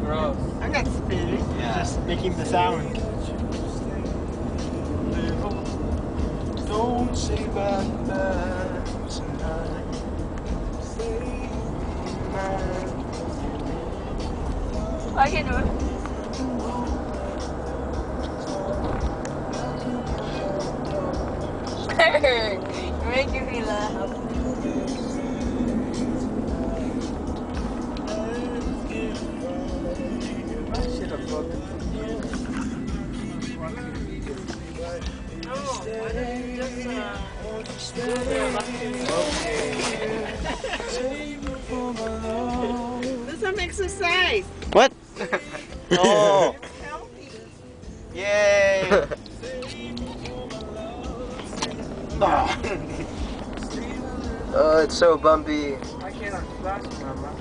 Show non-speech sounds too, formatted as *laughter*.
Gross. I'm not speeding. Yeah. Just making the sound. Don't say bye-bye tonight. Say goodnight. I can do it. Don't you just uh, do the Do some exercise. What? *laughs* Oh, *laughs* yay! Oh, it's so bumpy. I cannot splash, Mama.